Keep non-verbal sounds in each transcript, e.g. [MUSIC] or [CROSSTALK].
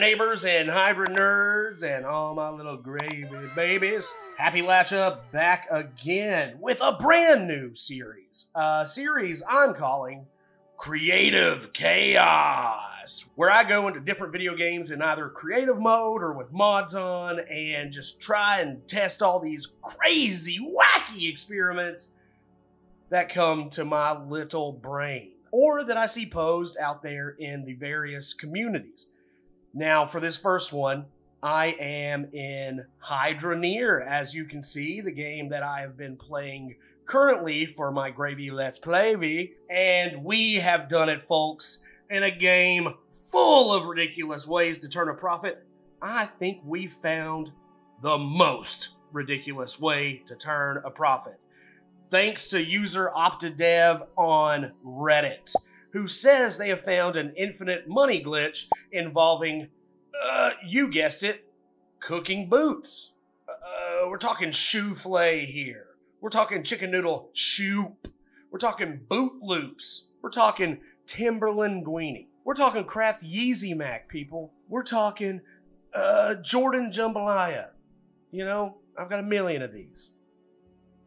neighbors and hybrid nerds and all my little gravy babies. Happylachia back again with a brand new series. A series I'm calling Creative Chaos, where I go into different video games in either creative mode or with mods on and just try and test all these crazy, wacky experiments that come to my little brain or that I see posed out there in the various communities. Now, for this first one, I am in Hydroneer, as you can see, the game that I have been playing currently for my Gravy Let's Play, V. and we have done it, folks, in a game full of ridiculous ways to turn a profit. I think we found the most ridiculous way to turn a profit thanks to user Optadev on Reddit, who says they have found an infinite money glitch involving, uh, you guessed it, cooking boots. Uh, we're talking shoe flay here. We're talking chicken noodle shoop. We're talking boot loops. We're talking Timberland Guini. We're talking Kraft Yeezy Mac, people. We're talking uh, Jordan Jambalaya. You know, I've got a million of these.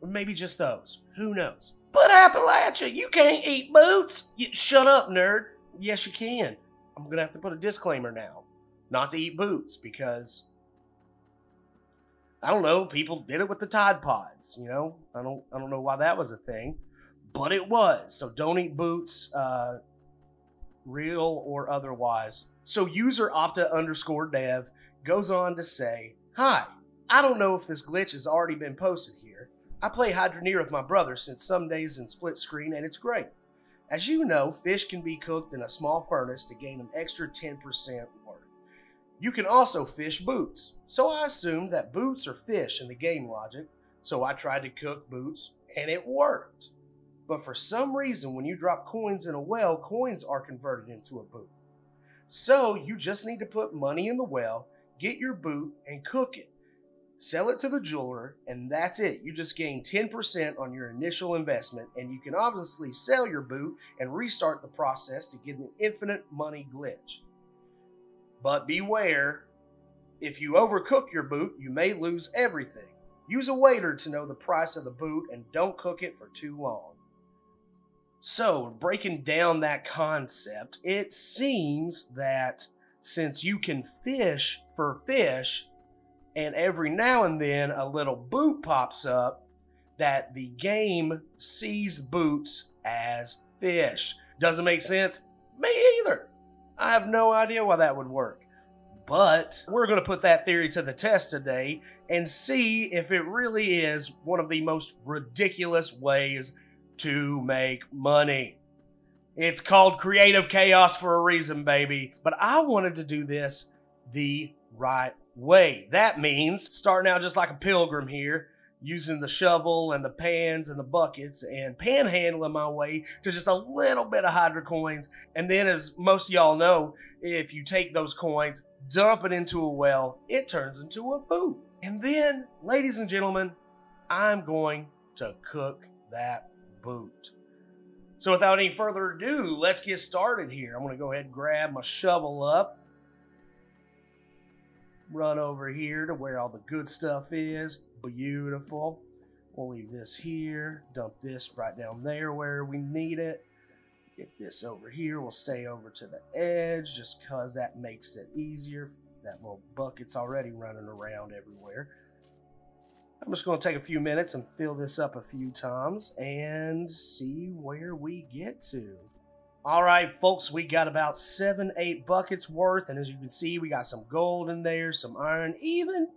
Or maybe just those. Who knows? But Appalachia, you can't eat boots. You, shut up, nerd. Yes, you can. I'm gonna have to put a disclaimer now, not to eat boots because I don't know. People did it with the Tide Pods. You know, I don't. I don't know why that was a thing, but it was. So don't eat boots, uh, real or otherwise. So user opti underscore dev goes on to say, "Hi, I don't know if this glitch has already been posted here." I play Hydroneer with my brother since some days in split screen, and it's great. As you know, fish can be cooked in a small furnace to gain an extra 10% worth. You can also fish boots, so I assumed that boots are fish in the game logic, so I tried to cook boots, and it worked. But for some reason, when you drop coins in a well, coins are converted into a boot. So you just need to put money in the well, get your boot, and cook it sell it to the jeweler, and that's it. You just gain 10% on your initial investment, and you can obviously sell your boot and restart the process to get an infinite money glitch. But beware, if you overcook your boot, you may lose everything. Use a waiter to know the price of the boot and don't cook it for too long. So, breaking down that concept, it seems that since you can fish for fish, and every now and then a little boot pops up that the game sees boots as fish. Doesn't make sense? Me either. I have no idea why that would work. But we're going to put that theory to the test today and see if it really is one of the most ridiculous ways to make money. It's called creative chaos for a reason, baby. But I wanted to do this the right way. That means starting out just like a pilgrim here, using the shovel and the pans and the buckets and panhandling my way to just a little bit of Hydra coins. And then, as most of y'all know, if you take those coins, dump it into a well, it turns into a boot. And then, ladies and gentlemen, I'm going to cook that boot. So, without any further ado, let's get started here. I'm going to go ahead and grab my shovel up run over here to where all the good stuff is. Beautiful. We'll leave this here, dump this right down there where we need it. Get this over here. We'll stay over to the edge just because that makes it easier. That little bucket's already running around everywhere. I'm just going to take a few minutes and fill this up a few times and see where we get to. All right, folks, we got about seven, eight buckets worth. And as you can see, we got some gold in there, some iron, even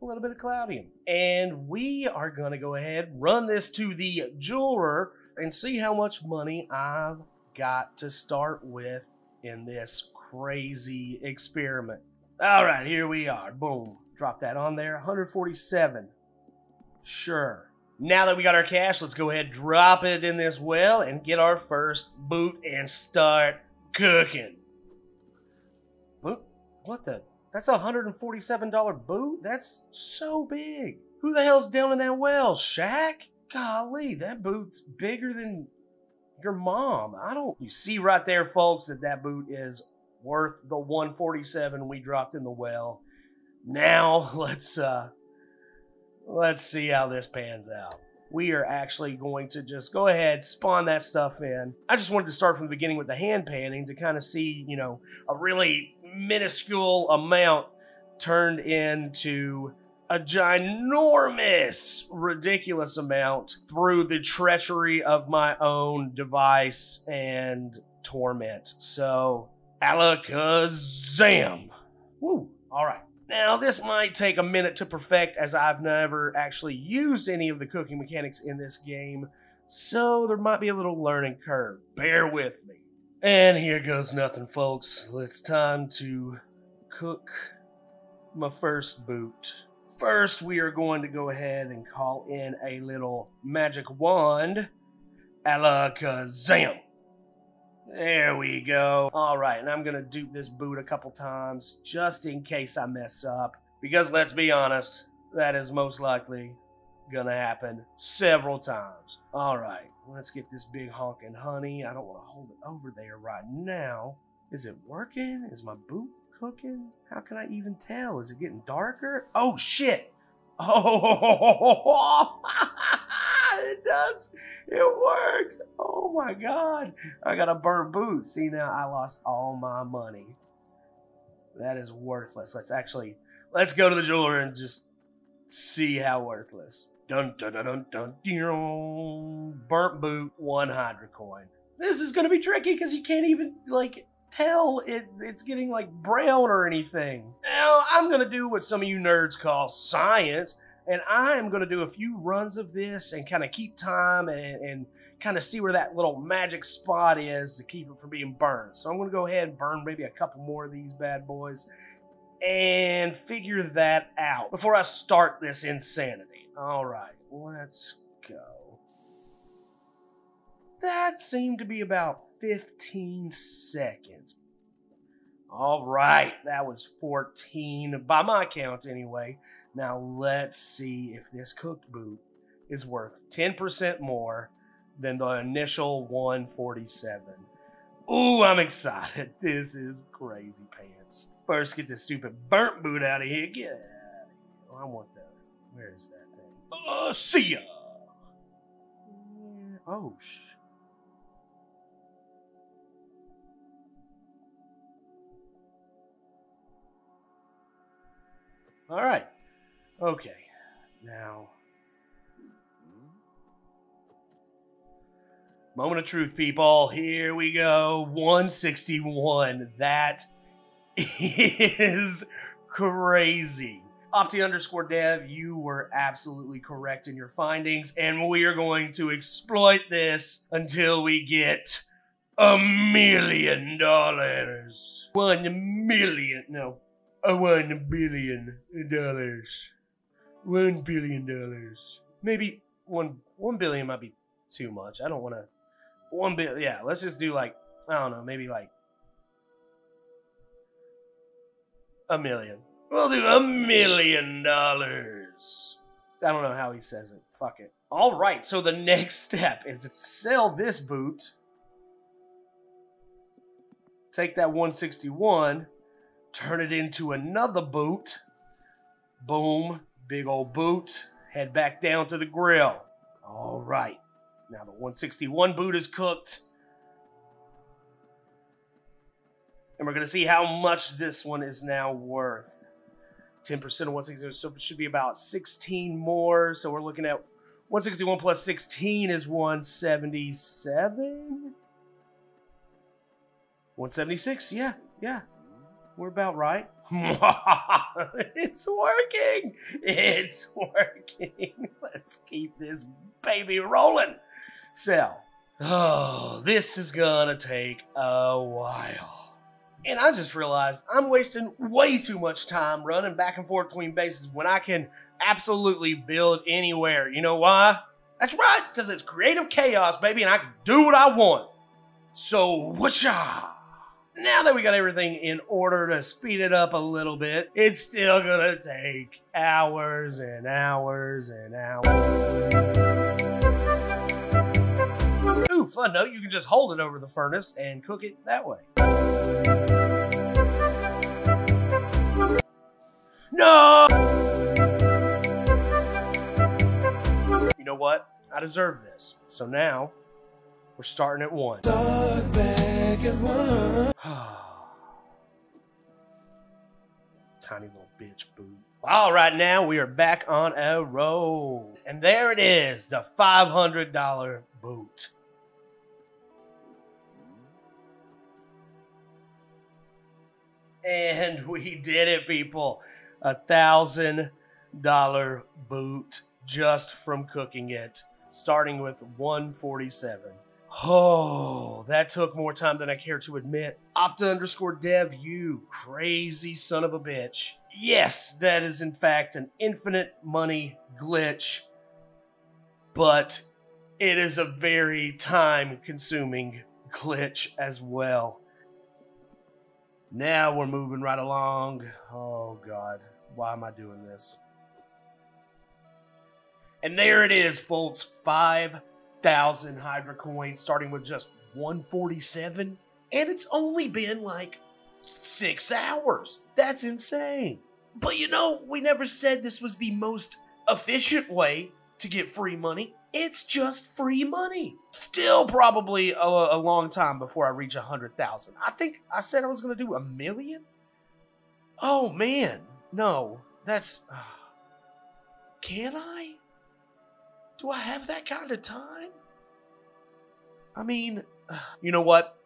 a little bit of cloudium. And we are going to go ahead, run this to the jeweler, and see how much money I've got to start with in this crazy experiment. All right, here we are. Boom. Drop that on there. 147. Sure. Now that we got our cash, let's go ahead, drop it in this well, and get our first boot and start cooking. Boot? What the? That's a $147 boot? That's so big. Who the hell's down in that well? Shaq? Golly, that boot's bigger than your mom. I don't. You see right there, folks, that that boot is worth the 147 we dropped in the well. Now [LAUGHS] let's uh let's see how this pans out. We are actually going to just go ahead, spawn that stuff in. I just wanted to start from the beginning with the hand panning to kind of see, you know, a really minuscule amount turned into a ginormous, ridiculous amount through the treachery of my own device and torment. So, alakazam. Woo. All right. Now, this might take a minute to perfect as I've never actually used any of the cooking mechanics in this game, so there might be a little learning curve. Bear with me. And here goes nothing, folks. It's time to cook my first boot. First, we are going to go ahead and call in a little magic wand. Alakazam! There we go. All right, and I'm to dupe this boot a couple times just in case I mess up. Because let's be honest, that is most likely to happen several times. All right, let's get this big honking honey. I don't want to hold it over there right now. Is it working? Is my boot cooking? How can I even tell? Is it getting darker? Oh, shit. [LAUGHS] Oh, it does. It works. Oh my God. I got a burnt boot. See, now I lost all my money. That is worthless. Let's actually, let's go to the jeweler and just see how worthless. Dun dun dun dun dun. dun. Burnt boot, one hydra coin. This is going to be tricky because you can't even, like, tell it, it's getting like brown or anything. Now, I'm going to do what some of you nerds call science, and I am going to do a few runs of this and kind of keep time and, and kind of see where that little magic spot is to keep it from being burned. So I'm going to go ahead and burn maybe a couple more of these bad boys and figure that out before I start this insanity. All right, let's go. That seemed to be about 15 seconds. All right, that was 14 by my count anyway. Now let's see if this cooked boot is worth 10% more than the initial 147. Ooh, I'm excited. [LAUGHS] This is crazy pants. First, get this stupid burnt boot out of here. Get out of here. I want that. Where is that thing? Uh, see ya. Oh, sh. All right. Okay. Now, moment of truth, people. Here we go. 161. That is crazy. Opti underscore dev, you were absolutely correct in your findings, and we are going to exploit this until we get a million dollars. One million, no, a one billion dollars. One billion dollars. Maybe one one billion might be too much. I don't want to. One bill. Yeah, let's just do like I don't know. Maybe like a million. We'll do a million dollars. I don't know how he says it. Fuck it. All right. So the next step is to sell this boot. Take that 161 turn it into another boot. Boom, big old boot. Head back down to the grill. All right. Now the 161 boot is cooked. And we're going to see how much this one is now worth. 10% of 161, so it should be about 16 more. So we're looking at 161 plus 16 is 177? 176? Yeah, yeah. We're about right. [LAUGHS] it's working. It's working. [LAUGHS] Let's keep this baby rolling. So, Oh, this is gonna take a while. And I just realized I'm wasting way too much time running back and forth between bases when I can absolutely build anywhere. You know why? That's right, because it's creative chaos, baby, and I can do what I want. So, whatcha? now that we got everything in order to speed it up a little bit, it's still gonna take hours and hours and hours. Ooh, fun note, you can just hold it over the furnace and cook it that way. No! You know what? I deserve this. So now, we're starting at one. Tiny little bitch boot. All right, now we are back on a roll. And there it is, the $500 boot. And we did it, people. A thousand dollar boot just from cooking it, starting with 147. Oh, that took more time than I care to admit. Opti underscore dev, you crazy son of a bitch. Yes, that is in fact an infinite money glitch, but it is a very time consuming glitch as well. Now we're moving right along. Oh god, why am I doing this? And there it is, folks. 5,000 Hydra coins, starting with just 147. And it's only been like six hours. That's insane. But you know, we never said this was the most efficient way to get free money. It's just free money. Still, probably a, a long time before I reach a hundred thousand. I think I said I was gonna do a million. Oh man, no, that's. Uh, can I? Do I have that kind of time? I mean, [SIGHS] you know what?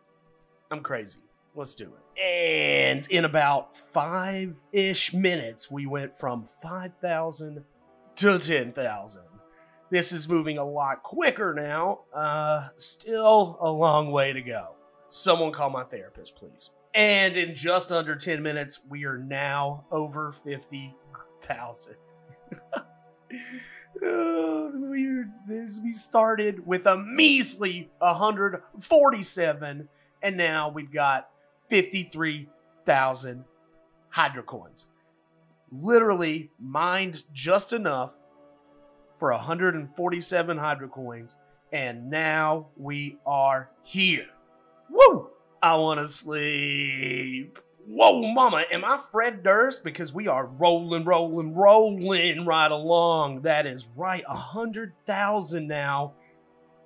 I'm crazy. Let's do it. And in about five ish minutes, we went from 5,000 to 10,000. This is moving a lot quicker now. Uh, still a long way to go. Someone call my therapist, please. And in just under 10 minutes, we are now over 50,000. [LAUGHS] oh, weird. This we started with a measly 147, and now we've got 53,000 Hydra coins. Literally mined just enough for 147 Hydra coins, and now we are here. Woo! I want to sleep. Whoa, mama, am I Fred Durst? Because we are rolling, rolling, rolling right along. That is right, a hundred thousand now.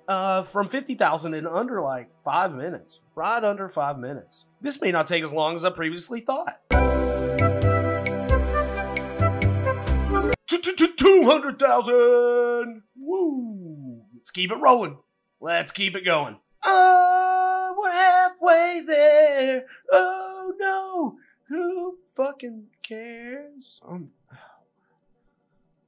Uh, from fifty thousand in under like five minutes, right under five minutes. This may not take as long as I previously thought. Two hundred thousand. Woo! Let's keep it rolling. Let's keep it going. We're halfway there. Oh no, who fucking cares? Um,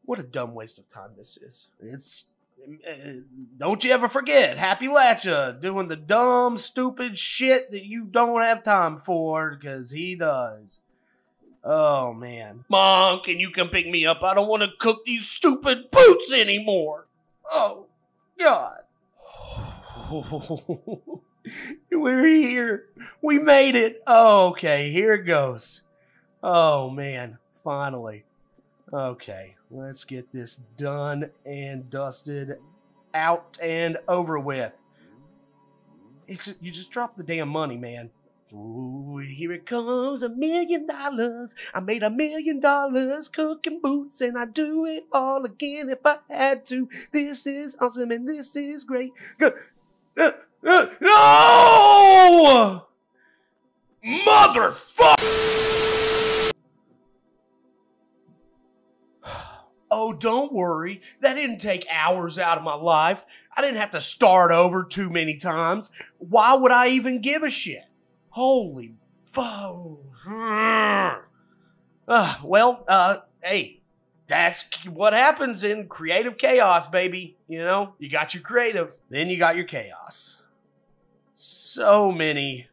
what a dumb waste of time this is. It's uh, don't you ever forget Happylachia doing the dumb, stupid shit that you don't have time for because he does. Oh man, mom, can you come pick me up? I don't want to cook these stupid boots anymore. Oh God. [SIGHS] [LAUGHS] [LAUGHS] We're here. We made it. Oh, okay, here it goes. Oh man, finally. Okay, let's get this done and dusted out and over with. It's you just drop the damn money, man. Ooh, here it comes a million dollars. I made a million dollars cooking boots, and I'd do it all again if I had to. This is awesome and this is great. Uh, no! Motherfucker! [SIGHS] Oh, don't worry. That didn't take hours out of my life. I didn't have to start over too many times. Why would I even give a shit? Holy fuck. [SIGHS] Uh, well, uh, hey, that's what happens in creative chaos, baby. You know, you got your creative, then you got your chaos. So many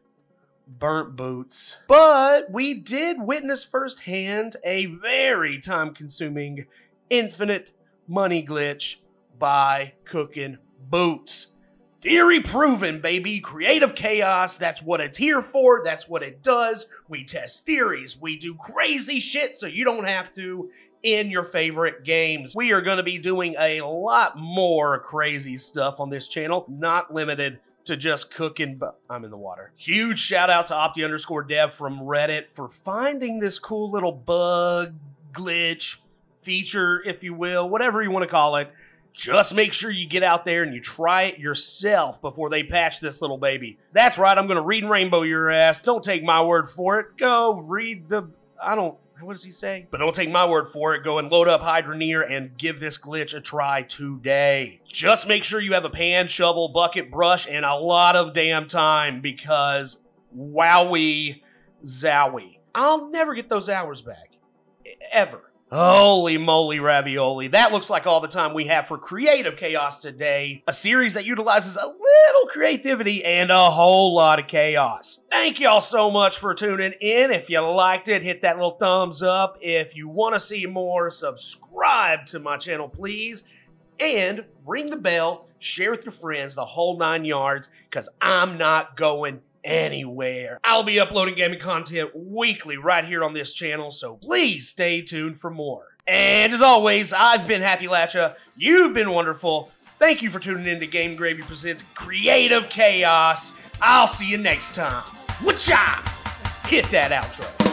burnt boots. But we did witness firsthand a very time consuming infinite money glitch by cooking boots. Theory proven, baby. Creative chaos. That's what it's here for. That's what it does. We test theories. We do crazy shit so you don't have to in your favorite games. We are going to be doing a lot more crazy stuff on this channel, not limited to just cooking, but I'm in the water. Huge shout out to Opti underscore dev from Reddit for finding this cool little bug glitch, feature, if you will, whatever you want to call it. Just make sure you get out there and you try it yourself before they patch this little baby. That's right, I'm going to read Rainbow your ass. Don't take my word for it. Go read the. I don't. What does he say? But don't take my word for it. Go and load up Hydroneer and give this glitch a try today. Just make sure you have a pan, shovel, bucket, brush, and a lot of damn time because wowie zowie. I'll never get those hours back. Ever. Holy moly ravioli. That looks like all the time we have for Creative Chaos today. A series that utilizes a little creativity and a whole lot of chaos. Thank y'all so much for tuning in. If you liked it, hit that little thumbs up. If you want to see more, subscribe to my channel, please. And ring the bell, share with your friends the whole nine yards, because I'm not going anywhere. I'll be uploading gaming content weekly right here on this channel, so please stay tuned for more. And as always, I've been Happylachia. You've been wonderful. Thank you for tuning in to Game Gravy Presents Creative Chaos. I'll see you next time. Whatcha? Hit that outro.